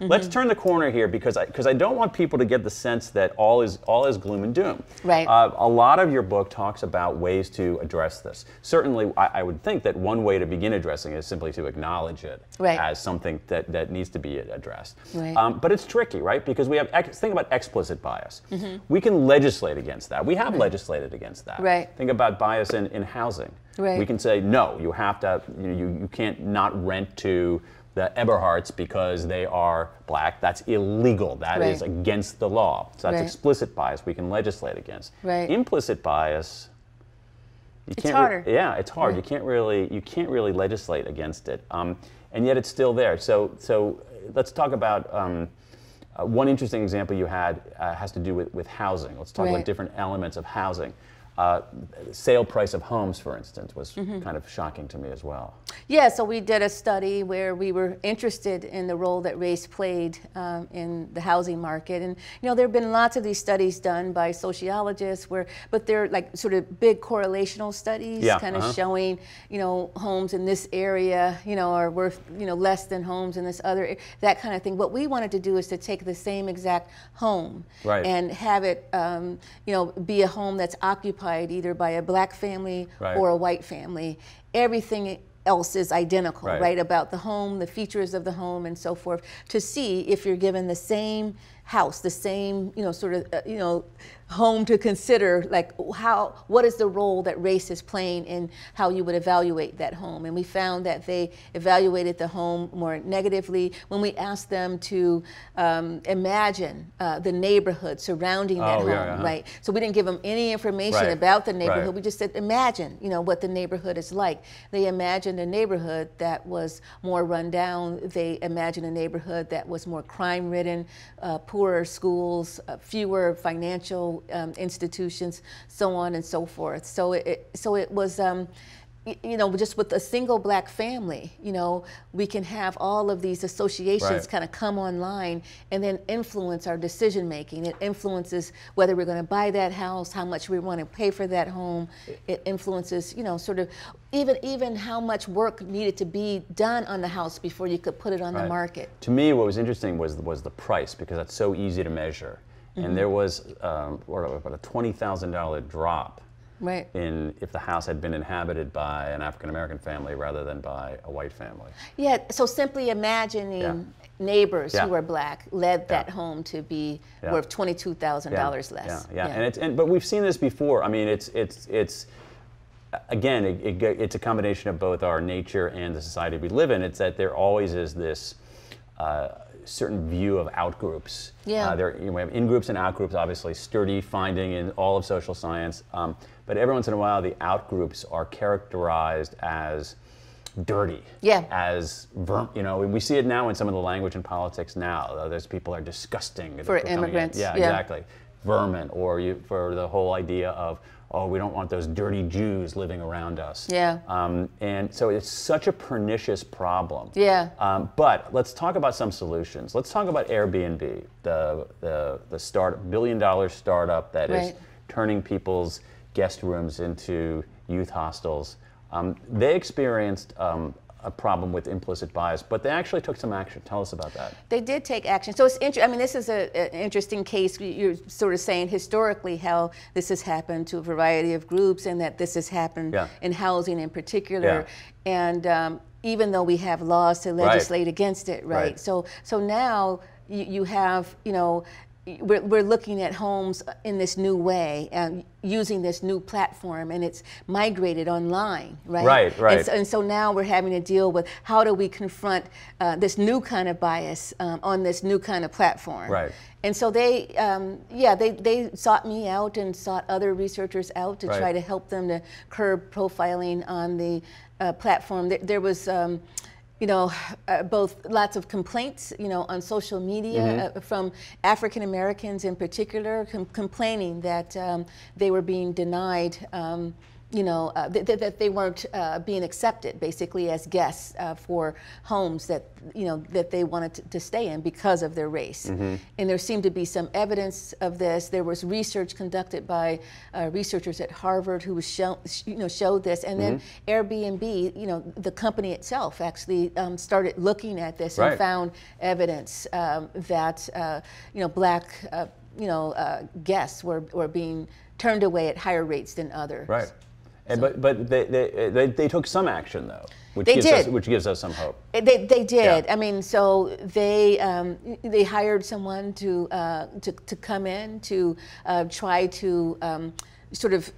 Mm-hmm. Let's turn the corner here because I because I don't want people to get the sense that all is all is gloom and doom. Right. Uh, a lot of your book talks about ways to address this. Certainly, I, I, would think that one way to begin addressing it is simply to acknowledge it right. as something that, that needs to be addressed. Right. Um, but it's tricky, right? Because we have ex- think about explicit bias. Mm-hmm. We can legislate against that. We have right. legislated against that. Right. Think about bias in, in housing. Right. We can say no. You have to. You, know, you, you can't not rent to the Eberhardts because they are black. That's illegal. That right. is against the law. So that's right. explicit bias we can legislate against. Right. Implicit bias. You it's harder. Yeah, it's hard. You can't really you can't really legislate against it, um, and yet it's still there. So so let's talk about. Um, uh, one interesting example you had uh, has to do with, with housing. Let's talk about different elements of housing. Uh, sale price of homes, for instance, was mm-hmm. kind of shocking to me as well. Yeah, so we did a study where we were interested in the role that race played um, in the housing market, and you know there have been lots of these studies done by sociologists, where but they're like sort of big correlational studies, yeah, kind of showing you know homes in this area you know are worth you know less than homes in this other that kind of thing. What we wanted to do is to take the same exact home right. and have it um, you know be a home that's occupied occupied either by a black family right. or a white family. Everything else is identical, right. right. About the home, the features of the home, and so forth, to see if you're given the same house, the same, you know, sort of, uh, you know, home to consider, like how, what is the role that race is playing in how you would evaluate that home. And we found that they evaluated the home more negatively when we asked them to um, imagine uh, the neighborhood surrounding that oh, home, yeah, uh-huh. right? So we didn't give them any information right. about the neighborhood. Right. We just said, imagine, you know, what the neighborhood is like. They imagined a neighborhood that was more rundown. They imagined a neighborhood that was more crime-ridden, uh, poorer schools, uh, fewer financial um, institutions, so on and so forth. So it, so it was. Um, you know, just with a single black family, you know, we can have all of these associations right. kind of come online and then influence our decision making. It influences whether we're going to buy that house, how much we want to pay for that home. It influences, you know, sort of even even how much work needed to be done on the house before you could put it on right. the market. To me, what was interesting was was the price because that's so easy to measure, mm-hmm. and there was um, about a twenty thousand dollar drop right. in if the house had been inhabited by an African American family rather than by a white family. Yeah, so simply imagining Yeah. neighbors Yeah. who are black led that home to be Yeah. worth twenty-two thousand dollars Yeah, less. yeah, and it's and but we've seen this before. I mean, it's it's it's again, it, it, it's a combination of both our nature and the society we live in. It's that there always is this. Uh, certain view of outgroups. Yeah. Uh, there, you know, we have in-groups and out-groups, obviously, sturdy finding in all of social science. Um, but every once in a while, the out-groups are characterized as dirty. Yeah. As, ver- you know, we see it now in some of the language in politics now. There's people are disgusting. For in. immigrants, Yeah, yeah. exactly. Vermin, or you, for the whole idea of, oh, we don't want those dirty Jews living around us. Yeah. Um, and so it's such a pernicious problem. Yeah. Um, but let's talk about some solutions. Let's talk about Airbnb, the the the start billion dollar startup that is Right. turning people's guest rooms into youth hostels. Um, they experienced um, a problem with implicit bias, but they actually took some action. Tell us about that. They did take action. So it's interesting. I mean, this is a- an interesting case. You're sort of saying historically how this has happened to a variety of groups, and that this has happened Yeah. in housing in particular. Yeah. And um, even though we have laws to legislate against it, right? Right. So so now you, you have you know. We're, we're looking at homes in this new way and using this new platform and it's migrated online right Right, right. and so, and so now we're having to deal with how do we confront uh, this new kind of bias um, on this new kind of platform. Right. And so they, um, yeah, they, they sought me out and sought other researchers out to Right. try to help them to curb profiling on the uh, platform. There, there was. Um, you know, uh, both lots of complaints, you know, on social media Mm-hmm. uh, from African Americans in particular, com- complaining that um, they were being denied, um, you know, uh, th- th- that they weren't uh, being accepted basically as guests uh, for homes that, you know, that they wanted to, to stay in because of their race. Mm-hmm. And there seemed to be some evidence of this. There was research conducted by uh, researchers at Harvard who was show, you know, showed this. And then Mm-hmm. Airbnb, you know, the company itself actually um, started looking at this Right. and found evidence um, that, uh, you know, black, uh, you know, uh, guests were, were being turned away at higher rates than others. Right. And, but but they, they, they, they took some action though, which They gives us did. which gives us some hope. They, they did. Yeah. I mean, so they um, they hired someone to uh, to, to come in to uh, try to um, sort of.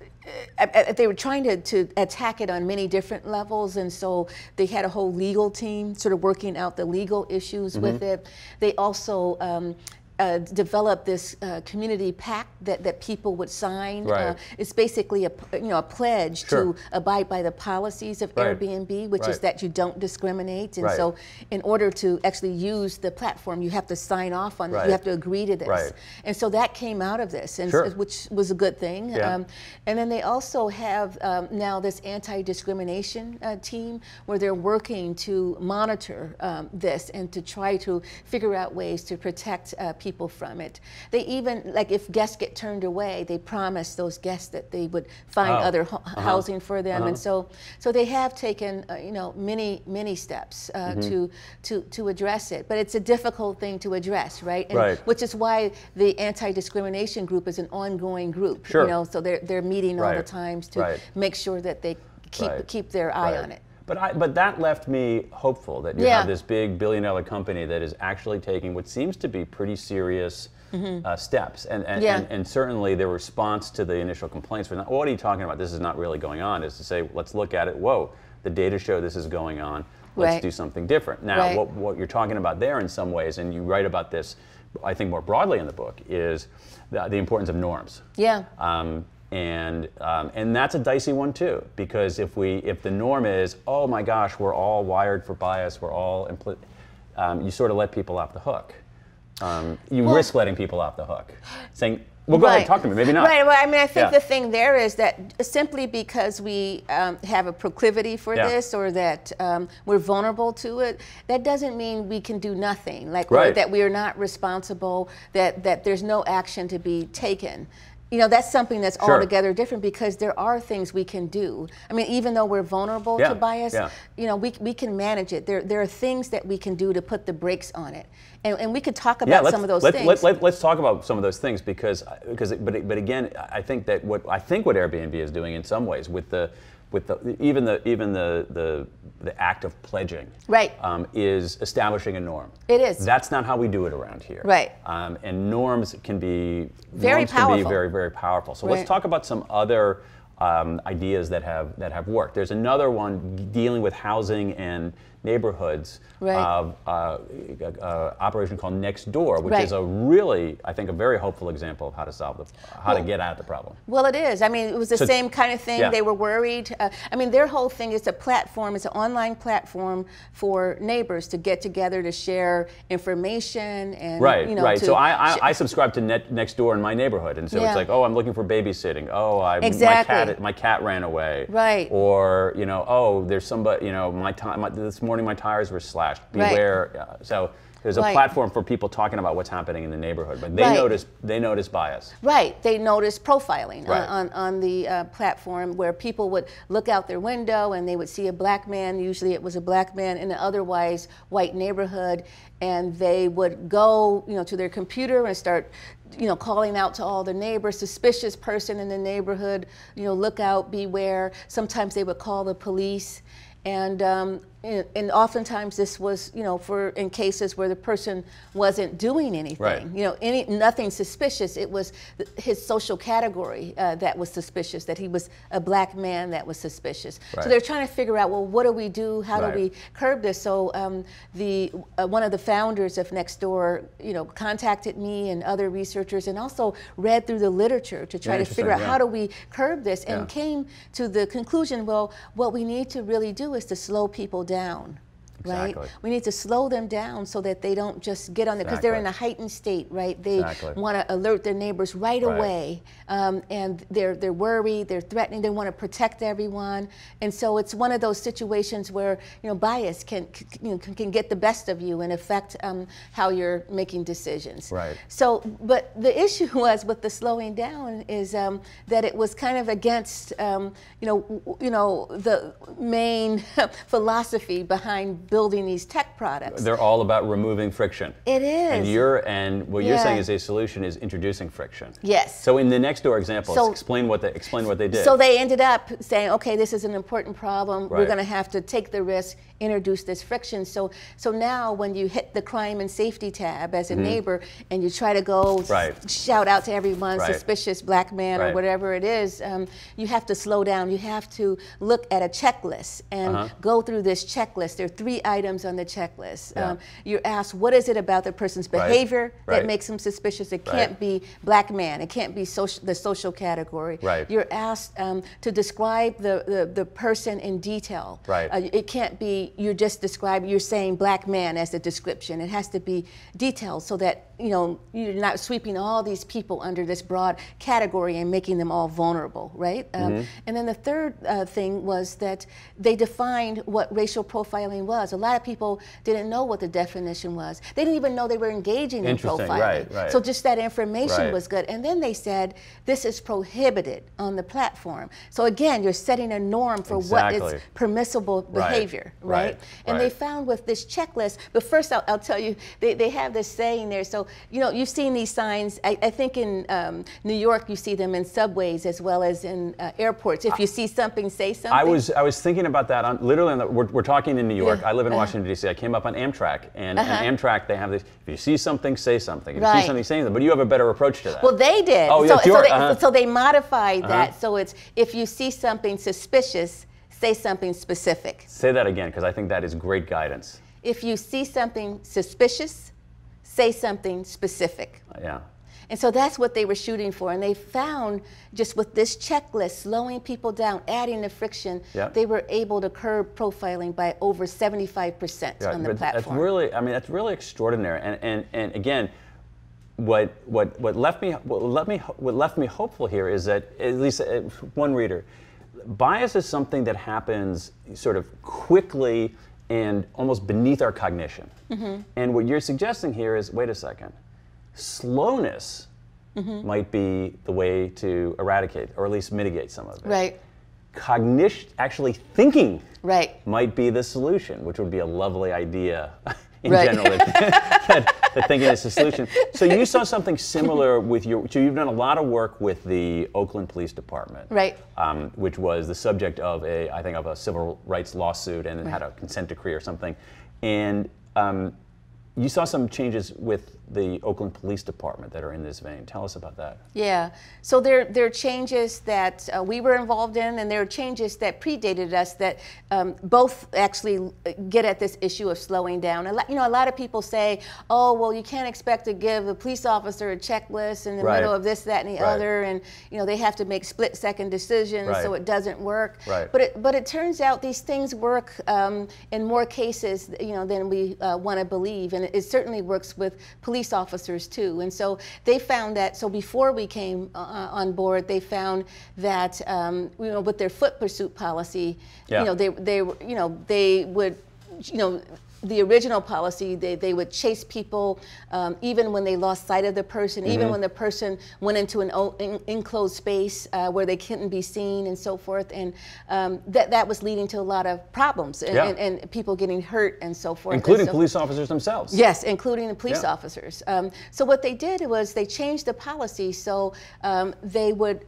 Uh, they were trying to, to attack it on many different levels, and so they had a whole legal team sort of working out the legal issues with Mm-hmm. it. They also um, uh, developed this uh, community pact that, that people would sign. Right. Uh, it's basically a you know a pledge Sure. to abide by the policies of Right. Airbnb, which is that you don't discriminate. And Right. so, in order to actually use the platform, you have to sign off on it. Right. You have to agree to this. Right. And so that came out of this, and Sure. which was a good thing. Yeah. Um, and then they also have um, now this anti-discrimination uh, team where they're working to monitor um, this and to try to figure out ways to protect uh, people from it. They even like if guests get turned away, they promise those guests that they would find Oh. other ho- housing for them, and so so they have taken uh, you know many many steps uh, Mm-hmm. to to to address it. But it's a difficult thing to address, right? And Right. Which is why the anti-discrimination group is an ongoing group. Sure. You know, so they're they're meeting all the times to Right. make sure that they keep Right. keep their eye Right. on it. But I, but that left me hopeful that you Yeah. have this big billion dollar company that is actually taking what seems to be pretty serious uh, steps, and and, Mm-hmm. Yeah. and and certainly their response to the initial complaints was not, what are you talking about? This is not really going on. Is to say let's look at it. Whoa, the data show this is going on. Let's Right. do something different. Now, Right. what what you're talking about there in some ways, and you write about this, I think more broadly in the book, is the, the importance of norms. Yeah. Um, and um, and that's a dicey one too because if we if the norm is oh my gosh we're all wired for bias we're all impl- um, you sort of let people off the hook um, you Well- risk letting people off the hook saying well go ahead talk to me maybe not Right. Well, I mean, I think Yeah. the thing there is that simply because we um, have a proclivity for Yeah. this or that um, we're vulnerable to it, that doesn't mean we can do nothing. Like Right. that we are not responsible. That that there's no action to be taken. You know, that's something that's Sure. altogether different because there are things we can do. I mean, even though we're vulnerable Yeah, to bias, yeah. you know, we, we can manage it. There, there are things that we can do to put the brakes on it. And, and we could talk about yeah, some of those let, things. Let, let, let's talk about some of those things because, because but, but again, I think that what I think what Airbnb is doing in some ways with the, with the even the even the the, the act of pledging, Right. um, is establishing a norm. It is. That's not how we do it around here. Right. Um, and norms can be Very norms can be powerful. very very powerful. So Right. let's talk about some other. Um, ideas that have that have worked. There's another one dealing with housing and neighborhoods Right. of uh, uh, operation called Nextdoor, which Right. is a really, I think, a very hopeful example of how to solve the, how to Well- get at the problem. Well, it is. I mean, it was the So- same kind of thing. yeah. They were worried. Uh, I mean, their whole thing is a platform. It's an online platform for neighbors to get together to share information and Right, you know. right. to So I, I, I subscribe to Net, Nextdoor in my neighborhood, and so Yeah. it's like, oh, I'm looking for babysitting. Oh, I, Exactly. my cat my cat ran away. Right. Or you know, oh, there's somebody. You know, my time this morning my tires were slashed. Right. Beware. Uh, So there's a Right. platform for people talking about what's happening in the neighborhood, but they Right. notice they notice bias. Right, they noticed profiling Right. on, on, on the uh, platform where people would look out their window and they would see a black man, usually it was a black man in an otherwise white neighborhood, and they would go you know, to their computer and start you know, calling out to all the neighbors, suspicious person in the neighborhood, you know, look out, beware. Sometimes they would call the police. And, um, and, and oftentimes this was, you know, for in cases where the person wasn't doing anything, Right. you know, any nothing suspicious. It was his social category uh, that was suspicious. That he was a black man that was suspicious. Right. So they're trying to figure out, well, what do we do? How Right. do we curb this? So um, the uh, one of the founders of Nextdoor, you know, contacted me and other researchers, and also read through the literature to try Yeah, to figure out interesting, how do we curb this, and Yeah. came to the conclusion, well, what we need to really do is to slow people down down. Exactly. right? We need to slow them down so that they don't just get on it because they're in a heightened state, right? They Exactly. want to alert their neighbors right, Right. away, um, and they're they're worried, they're threatening, they want to protect everyone, and so it's one of those situations where you know bias can you know, can, can get the best of you and affect um, how you're making decisions. Right. So, but the issue was with the slowing down is um, that it was kind of against, um, you know, you know, the main philosophy behind building these tech products. They're all about removing friction. It is. And you're and what you're saying is a solution is introducing friction. Yes. So in the Nextdoor example, So- explain what they explain what they did. So they ended up saying, okay, this is an important problem. We're going to have to take the risk, introduce this friction. So, so now when you hit the crime and safety tab as a neighbor and you try to go. Right. shout out to everyone, Right. suspicious black man or whatever it is, um, you have to slow down. You have to look at a checklist and Uh-huh. go through this checklist. There are three items on the checklist. Yeah. Um, you're asked, what is it about the person's Right. behavior that Right. makes them suspicious? It can't be black man. It can't be social, the social category. Right. You're asked um, to describe the, the, the person in detail. Right. Uh, it can't be you're just describing, you're saying black man as a description. It has to be detailed so that you know you're not sweeping all these people under this broad category and making them all vulnerable, right? Um, Mm-hmm. And then the third uh, thing was that they defined what racial profiling was. A lot of people didn't know what the definition was. They didn't even know they were engaging in profiling. right, right. So just that information Right. was good. And then they said this is prohibited on the platform. So again, you're setting a norm for what Exactly. is permissible behavior, right, right? And they found with this checklist, but first I'll, I'll tell you, they, they have this saying there. So, you know, you've seen these signs, I, I think in um, New York, you see them in subways as well as in uh, airports. If you see something, say something. I was I was thinking about that on literally on the, we're, we're talking in New York. Yeah. I live in Uh-huh. Washington D.C. I came up on Amtrak and, Uh-huh. and Amtrak they have this. If you see something, say something. If you see something, say something. But you have a better approach to that. Well, they did. Oh, so, it's so, they, uh-huh. so they modified Uh-huh. that. So it's if you see something suspicious, say something specific. say that again because I think that is great guidance. If you see something suspicious, say something specific. Yeah. And so that's what they were shooting for. And they found just with this checklist, slowing people down, adding the friction, Yep. they were able to curb profiling by over 75% Yeah, on the but That's really, I mean, that's really extraordinary. And, and, and again, what, what, what, left me, what, let me, what left me hopeful here is that, at least uh, one reader, bias is something that happens sort of quickly and almost beneath our cognition. Mm-hmm. And what you're suggesting here is wait a second, slowness Mm-hmm. might be the way to eradicate or at least mitigate some of it. right, Cognition, actually thinking right. might be the solution, which would be a lovely idea in Right. general. that, that thinking is the solution. So you saw something similar with your. So you've done a lot of work with the Oakland Police Department, Right. Um, which was the subject of a, I think, of a civil rights lawsuit, and it had a consent decree or something. And um, you saw some changes with the Oakland Police Department that are in this vein. Tell us about that. Yeah. So there, there are changes that uh, we were involved in, and there are changes that predated us that um, both actually uh, get at this issue of slowing down. A lot, you know, a lot of people say, "Oh, well, you can't expect to give a police officer a checklist in the Right. middle of this, that, and the Right. other, and you know, they have to make split-second decisions, so it doesn't work." Right. But it, but it turns out these things work um, in more cases, you know, than we uh, want to believe, and it, it certainly works with police officers too. And so they found that. So before we came uh, on board, they found that um, you know with their foot pursuit policy, Yeah. you know, they they you know they would, you know. The original policy, they, they would chase people um, even when they lost sight of the person, Mm-hmm. even when the person went into an o- in, enclosed space uh, where they couldn't be seen and so forth. And um, that, that was leading to a lot of problems and, Yeah. and, and people getting hurt and so forth. Including so- police officers themselves. Yes, including the police Yeah. officers. Um, so what they did was they changed the policy so um, they would,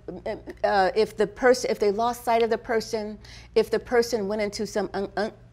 uh, if the person, if they lost sight of the person, if the person went into some,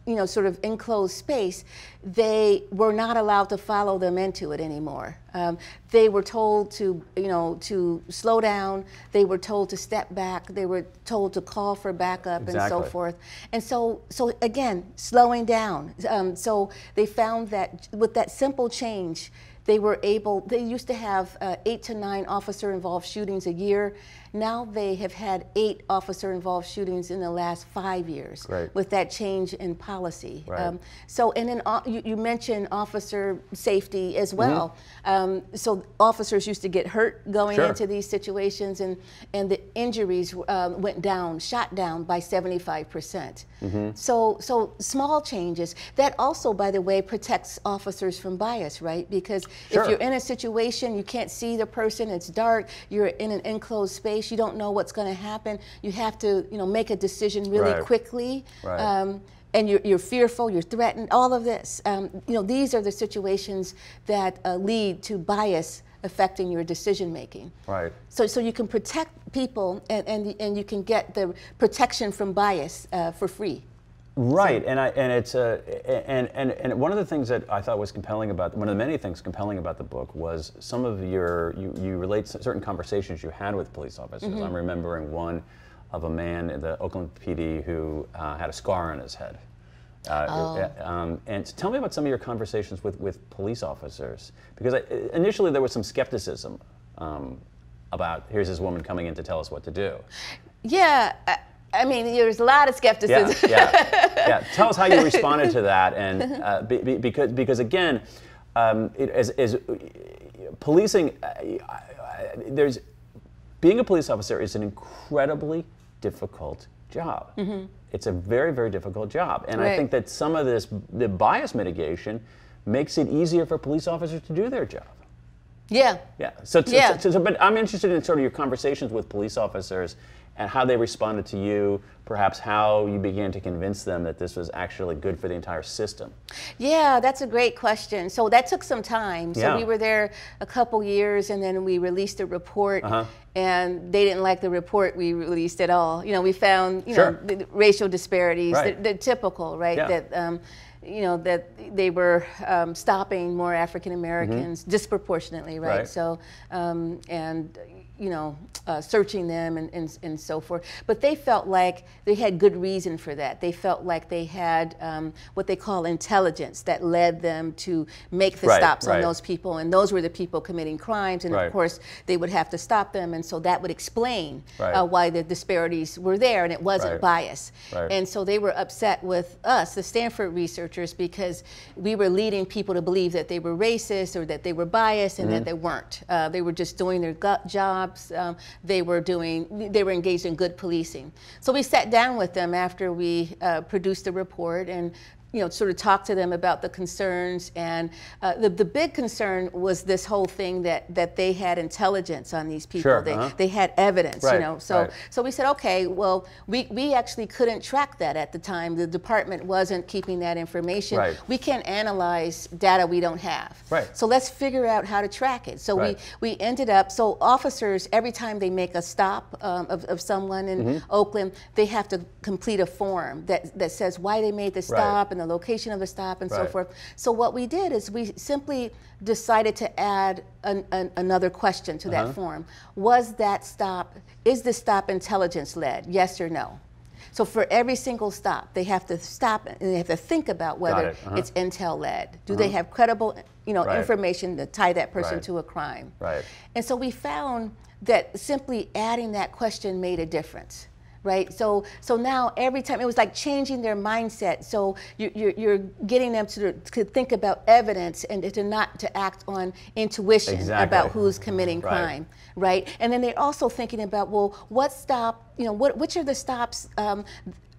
you know, sort of enclosed space, they were not allowed to follow them into it anymore. Um, they were told to, you know, to slow down. They were told to step back. They were told to call for backup and so forth. And so, so again, slowing down. Um, so they found that with that simple change, they were able. They used to have uh, eight to nine officer-involved shootings a year. Now they have had eight officer involved shootings in the last five years Right. with that change in policy. Um, so, and then you, you mentioned officer safety as Mm-hmm. well. Um, so officers used to get hurt going Sure. into these situations, and, and the injuries um, went down, shot down by 75 percent. Mm-hmm. So, so small changes. That also, by the way, protects officers from bias, right? Because Sure. if you're in a situation you can't see the person, it's dark, you're in an enclosed space, you don't know what's going to happen. You have to, you know, make a decision really Right. quickly. Right. Um, and you're, you're fearful, you're threatened, all of this. Um, you know, these are the situations that uh, lead to bias affecting your decision making. Right. So, so you can protect people and, and, and you can get the protection from bias uh, for free. Right, and I, and it's uh, and, and and one of the things that I thought was compelling about one of the many things compelling about the book was some of your you, you relate certain conversations you had with police officers. I'm remembering one of a man in the Oakland PD who uh, had a scar on his head. Uh, um, and tell me about some of your conversations with, with police officers because I, initially there was some skepticism um, about here's this woman coming in to tell us what to do. Yeah, I, I mean, there's a lot of skepticism. yeah, yeah. Tell us how you responded to that, and uh, be, be, because because again, um, it, as, as policing, uh, there's being a police officer is an incredibly difficult job. It's a very very difficult job, and I Mm-hmm. Think that some of this the bias mitigation makes it easier for police officers to do their job. yeah. Yeah. So, so- Yeah. so- so- but I'm interested in sort of your conversations with police officers and how they responded to you, perhaps how you began to convince them that this was actually good for the entire system. Yeah, that's a great question. So that took some time. So Yeah. we were there a couple years and then we released a report Uh-huh. and they didn't like the report we released at all. You know, we found, you Sure. know, racial disparities, Right. the, the typical, right? Yeah. That, um, you know, that they were um, stopping more African Americans disproportionately, right? Mm-hmm. Right. So, um, and, you know, uh, searching them and, and, and so forth. But they felt like they had good reason for that. They felt like they had um, what they call intelligence that led them to make the Right, stops right. on those people. And those were the people committing crimes. And Right. of course, they would have to stop them. And so that would explain uh, why the disparities were there. And it wasn't bias. And so they were upset with us, the Stanford researchers, because we were leading people to believe that they were racist or that they were biased and that Mm-hmm. they weren't. Uh, they were just doing their gut Um, they were doing. They were engaged in good policing. So we sat down with them after we uh, produced the report and. You know, sort of talk to them about the concerns, and uh, the the big concern was this whole thing that that they had intelligence on these people. Sure, They uh-huh. they had evidence. Right, You know, so right. so we said, okay, well, we, we actually couldn't track that at the time. The department wasn't keeping that information. Right. We can't analyze data we don't have. Right. So let's figure out how to track it. So we, we ended up, so officers, every time they make a stop um, of, of someone in Mm-hmm. Oakland, they have to complete a form that, that says why they made the stop and the location of the stop and so forth. So what we did is we simply decided to add an, an, another question to Uh-huh. that form. Was that stop, is the stop intelligence led? Yes or no? So for every single stop, they have to stop and they have to think about whether it, uh-huh. it's intel led. Do they have credible, you know, Right. information to tie that person Right. to a crime? Right. And so we found that simply adding that question made a difference. Right, so so now every time it was like changing their mindset. So you, you're, you're getting them to, to think about evidence and to not to act on intuition Exactly. about who's committing crime right? And then they're also thinking about, well, what stop, you know, what, which are the stops, um,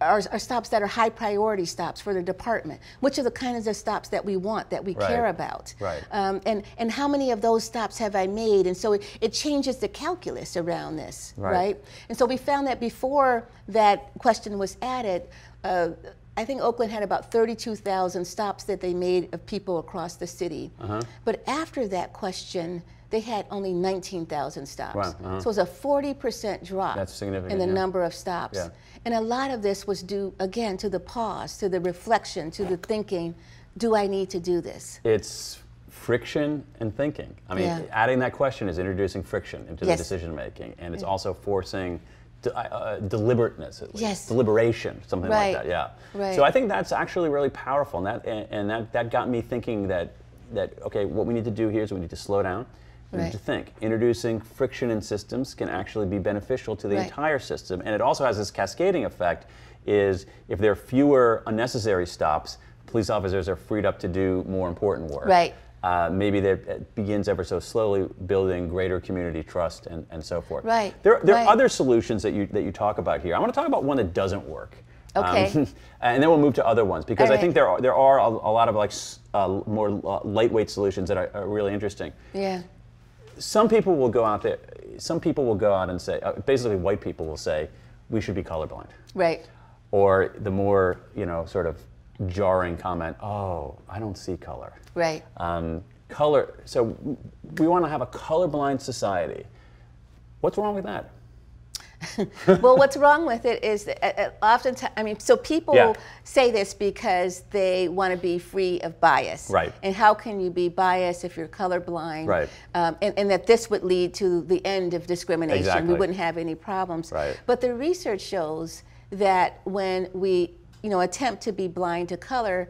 are, are stops that are high priority stops for the department? Which are the kinds of stops that we want, that we care about? Right. Um, and, and how many of those stops have I made? And so it, it changes the calculus around this, Right. right? And so we found that before that question was added, uh, I think Oakland had about 32,000 stops that they made of people across the city. Uh-huh. But after that question, they had only 19,000 stops. Wow, uh-huh. So it was a 40% drop That's in the yeah. number of stops. Yeah. And a lot of this was due, again, to the pause, to the reflection, to the thinking do I need to do this? It's friction and thinking. I mean, Yeah. adding that question is introducing friction into Yes. the decision making, and it's also forcing de- uh, uh, deliberateness, at least. Yes. deliberation, something Right. like that. Yeah. Right. So I think that's actually really powerful, and that and, and that that got me thinking that that okay, what we need to do here is we need to slow down. Right. to think. Introducing friction in systems can actually be beneficial to the Right. entire system, and it also has this cascading effect. Is if there are fewer unnecessary stops, police officers are freed up to do more important work. Right. Uh, maybe that it begins ever so slowly building greater community trust and, and so forth. Right, There, there right. are other solutions that you that you talk about here. I want to talk about one that doesn't work. Um, Okay. and then we'll move to other ones because All I think there are there are a, a lot of like uh, more uh, lightweight solutions that are, are really interesting. Yeah. Some people will go out there. Some people will go out and say, uh, basically, white people will say, we should be colorblind. Right. Or the more you know, sort of jarring comment, oh, I don't see color. Right. Um, color. So we want to have a colorblind society. What's wrong with that? well, what's wrong with it is that uh, uh, oftentimes, I mean, so people Yeah. say this because they want to be free of bias. Right. And how can you be biased if you're colorblind? Right. Um, and, and that this would lead to the end of discrimination. Exactly. We wouldn't have any problems. Right. But the research shows that when we, you know, attempt to be blind to color,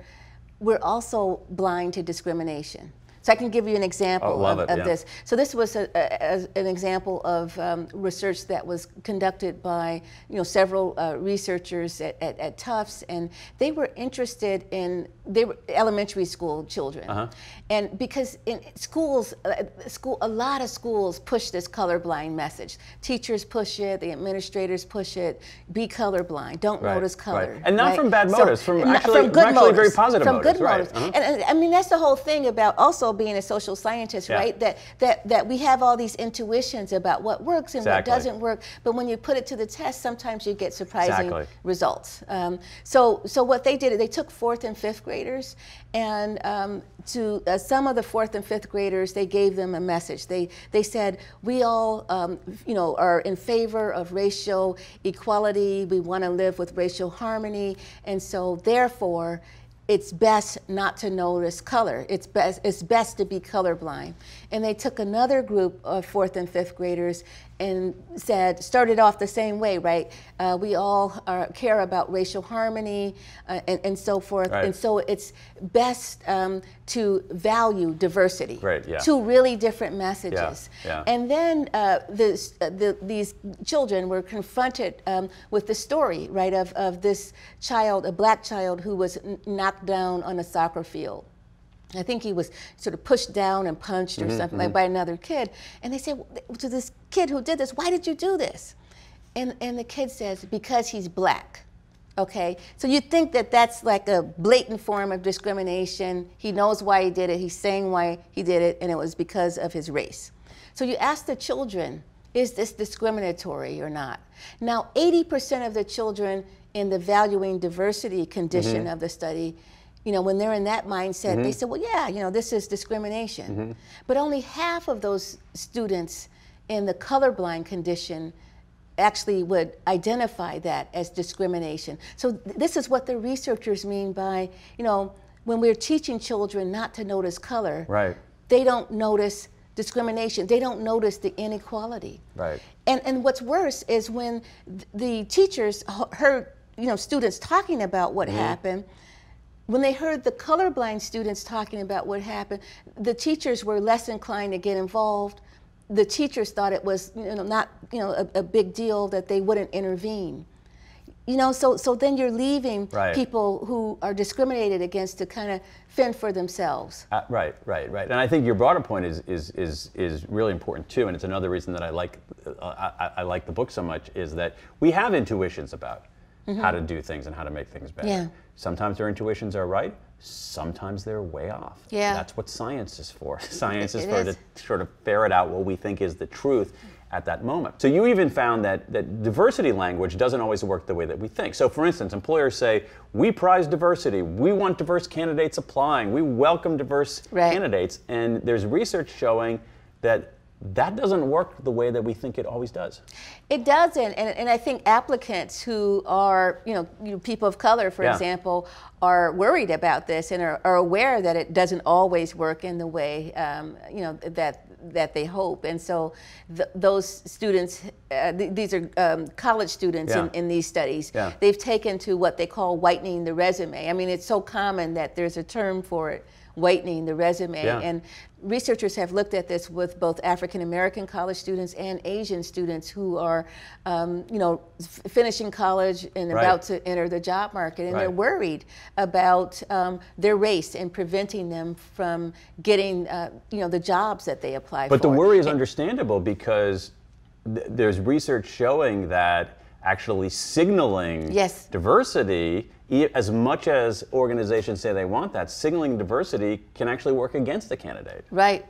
we're also blind to discrimination. So I can give you an example Oh, of, it, of yeah. this. So this was a, a, an example of um, research that was conducted by you know several uh, researchers at, at, at Tufts, and they were interested in they were elementary school children, Uh-huh. and because in schools, uh, school a lot of schools push this colorblind message. Teachers push it, the administrators push it. Be colorblind. Don't Right, notice right. color. And not right? from bad So- motives, from actually- from good from actually very positive from motives, good right, motives. uh-huh. And, and I mean that's the whole thing about also being a social scientist, Yeah. right? That that that we have all these intuitions about what works and Exactly. what doesn't work, but when you put it to the test, sometimes you get surprising Exactly. results. Um, so so what they did, they took fourth and fifth graders, and um, to uh, some of the fourth and fifth graders, they gave them a message. They they said we all um, you know are in favor of racial equality. We want to live with racial harmony, and so therefore it's best not to notice color. It's best, it's best to be colorblind. And they took another group of fourth and fifth graders and said, started off the same way, right? Uh, we all are, care about racial harmony uh, and, and so forth. Right. And so it's best um, to value diversity. Right, yeah. Two really different messages. yeah. yeah. And then uh, this, uh, the, these children were confronted um, with the story, right, of, of this child, a black child who was n- knocked down on a soccer field. I think he was sort of pushed down and punched or Mm-hmm, something like by another kid. And they said to this kid who did this, "Why did you do this?" And and the kid says, "Because he's black." Okay, so you think that that's like a blatant form of discrimination. He knows why he did it. He's saying why he did it, and it was because of his race. So you ask the children, is this discriminatory or not? Now, 80% of the children in the valuing diversity condition Mm-hmm. of the study, you know, when they're in that mindset, they say, well, yeah, you know, this is discrimination. Mm-hmm. But only half of those students in the colorblind condition actually would identify that as discrimination. So th- this is what the researchers mean by, you know, when we're teaching children not to notice color, Right. they don't notice discrimination. They don't notice the inequality. Right. And and what's worse is when th- the teachers heard, you know, students talking about what happened. When they heard the colorblind students talking about what happened, the teachers were less inclined to get involved. The teachers thought it was, you know, not, you know, a, a big deal that they wouldn't intervene. You know, so so then you're leaving Right. people who are discriminated against to kind of fend for themselves. Uh, right, right, right. And I think your broader point is is is is really important too. And it's another reason that I like uh, I, I like the book so much is that we have intuitions about how to do things and how to make things better. Yeah. Sometimes our intuitions are right. Sometimes they're way off. Yeah. That's what science is for. Science is for is. to sort of ferret out what we think is the truth at that moment. So you even found that, that diversity language doesn't always work the way that we think. So for instance, employers say, we prize diversity, we want diverse candidates applying, we welcome diverse Right. candidates. And there's research showing that that doesn't work the way that we think it always does. It doesn't, and, and I think applicants who are, you know, you know, people of color, for Yeah. example, are worried about this and are, are aware that it doesn't always work in the way, um, you know, that that they hope. And so th- those students, uh, th- these are um, college students in, in these studies, Yeah. they've taken to what they call whitening the resume. I mean, it's so common that there's a term for it, whitening the resume. Yeah. And researchers have looked at this with both African American college students and Asian students who are, um, you know, f- finishing college and Right. about to enter the job market, and they're worried about um, their race and preventing them from getting, uh, you know, the jobs that they apply But for. But the worry is understandable because th- there's research showing that actually signaling Yes. diversity, as much as organizations say they want that, signaling diversity can actually work against the candidate. Right.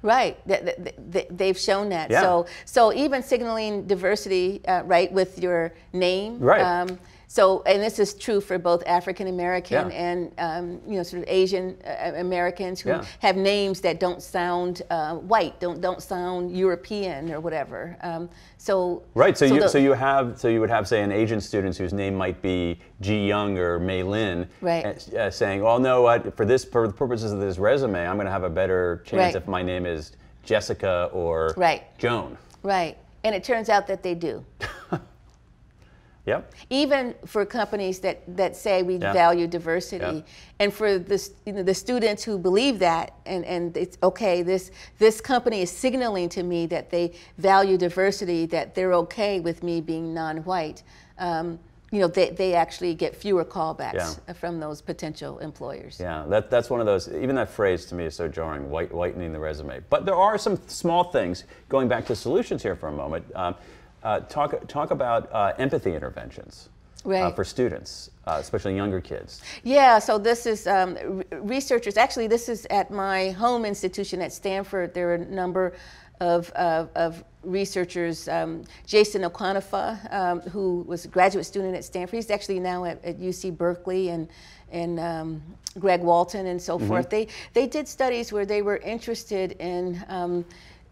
Right, Th- th- th- th- they've shown that. Yeah. So, so even signaling diversity, uh, right, with your name. Right. Um, so, and this is true for both African American Yeah. and um, you know sort of Asian uh, Americans who Yeah. have names that don't sound uh, white, don't don't sound European or whatever. Um, so Right. So, you the- so you have so you would have say an Asian students whose name might be Ji Young or Mei Lin, Right. uh, saying, "Well, no, what for this for the purposes of this resume, I'm going to have a better chance Right. if my name is Jessica or Right. Joan." right, and it turns out that they do. Yep. even for companies that, that say we value diversity and for the, you know, the students who believe that and, and it's okay this, this company is signaling to me that they value diversity that they're okay with me being non-white um, you know they, they actually get fewer callbacks Yeah. from those potential employers Yeah, that, that's one of those, even that phrase to me is so jarring, white, whitening the resume. But there are some small things, going back to solutions here for a moment. Um, uh, talk, talk about uh, empathy interventions uh, for students, uh, especially younger kids. Yeah, so this is um, re- researchers. Actually, this is at my home institution at Stanford. There are a number of, of, of researchers. Um, Jason Okonofua, um, who was a graduate student at Stanford, he's actually now at, at UC Berkeley, and and um, Greg Walton and so forth. They they did studies where they were interested in. Um,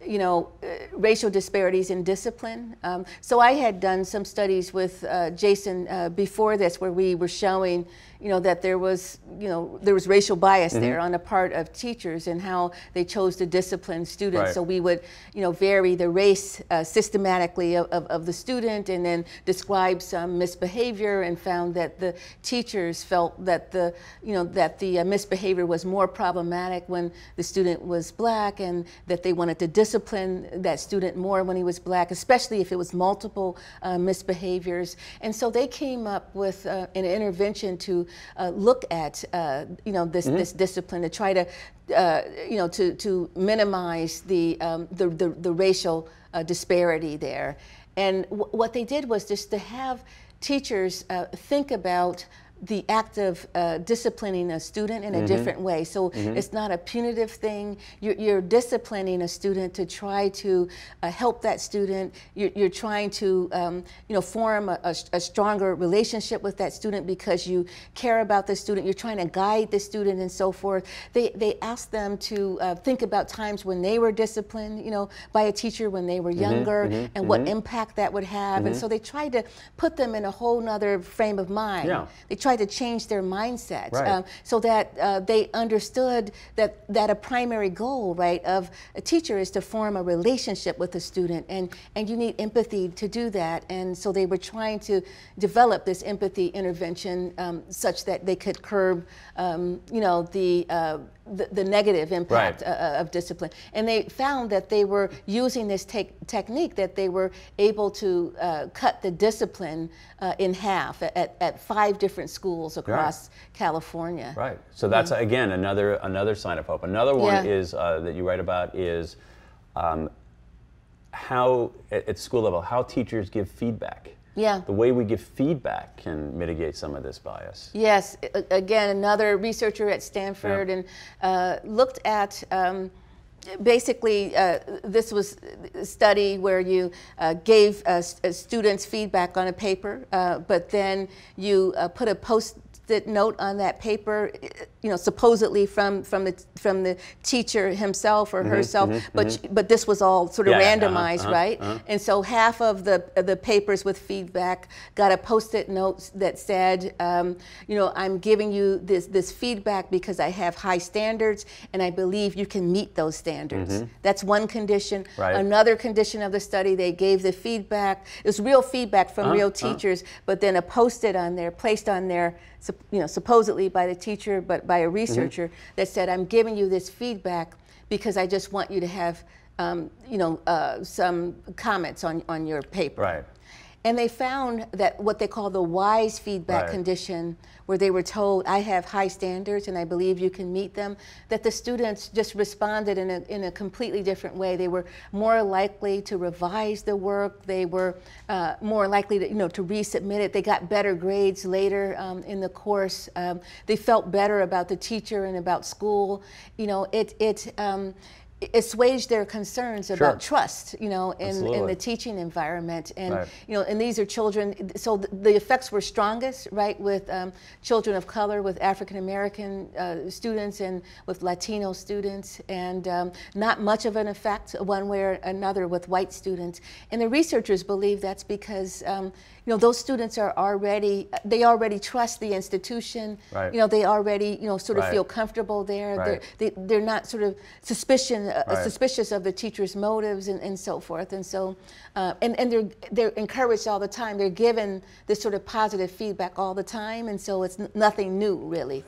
you know, uh, racial disparities in discipline. Um, so I had done some studies with uh, Jason uh, before this, where we were showing, you know, that there was, you know, there was racial bias there on the part of teachers and how they chose to discipline students. Right. So we would, you know, vary the race uh, systematically of, of, of the student, and then describe some misbehavior, and found that the teachers felt that the, you know, that the uh, misbehavior was more problematic when the student was black, and that they wanted to discipline that student more when he was black, especially if it was multiple uh, misbehaviors. And so they came up with uh, an intervention to uh, look at, uh, you know, this, this discipline to try to, uh, you know, to, to minimize the, um, the, the, the racial uh, disparity there. And w- what they did was just to have teachers uh, think about the act of uh, disciplining a student in a different way. So it's not a punitive thing. You're, you're disciplining a student to try to uh, help that student. You're, you're trying to, um, you know, form a, a, a stronger relationship with that student because you care about the student. You're trying to guide the student and so forth. They, they ask them to uh, think about times when they were disciplined, you know, by a teacher when they were younger and what impact that would have. And so they tried to put them in a whole nother frame of mind. Yeah. They tried to change their mindset Right. um, so that uh, they understood that, that a primary goal, right, of a teacher is to form a relationship with a student, and, and you need empathy to do that. And so they were trying to develop this empathy intervention um, such that they could curb, um, you know, the, uh, the, the negative impact Right. uh, of discipline. And they found that they were using this tech technique that they were able to uh, cut the discipline uh, in half at, at five different schools across California. Right. So that's again another another sign of hope. Another one Yeah. is uh, that you write about is um, how at, at school level how teachers give feedback. Yeah. The way we give feedback can mitigate some of this bias. Yes, again, another researcher at Stanford Yeah. and uh, looked at um, basically uh, this was a study where you uh, gave uh, uh, students feedback on a paper, uh, but then you uh, put a post it note on that paper, you know, supposedly from from the from the teacher himself or herself, but but this was all sort of Mm-hmm, Yeah, uh-huh, randomized, uh-huh, right? uh-huh. And so half of the of the papers with feedback got a post-it note that said, um, you know, I'm giving you this this feedback because I have high standards and I believe you can meet those standards. That's one condition. Mm-hmm. Right. Another condition of the study, they gave the feedback. It was real feedback from Uh-huh, real uh-huh. teachers, but then a post-it on there, placed on there, you know, supposedly by the teacher, but by a researcher that said, I'm giving you this feedback because I just want you to have, um, you know, uh, some comments on, on your paper. Right. And they found that what they call the wise feedback Right. condition, where they were told, I have high standards and I believe you can meet them, that the students just responded in a, in a completely different way. They were more likely to revise the work. They were uh, more likely to, you know, to resubmit it. They got better grades later um, in the course. Um, they felt better about the teacher and about school. You know, it, it, um, it assuaged their concerns about trust, you know, in, in the teaching environment. And, Right. you know, and these are children, so th- the effects were strongest, right, with um, children of color, with African American uh, students, and with Latino students, and um, not much of an effect one way or another with white students. And the researchers believe that's because, um, you know, those students are already, they already trust the institution, Right. you know, they already, you know, sort of Right. feel comfortable there. Right. They're, they, they're not sort of suspicion, uh, suspicious of the teacher's motives and, and so forth. And so, uh, and, and they're, they're encouraged all the time. They're given this sort of positive feedback all the time. And so it's n- nothing new, really.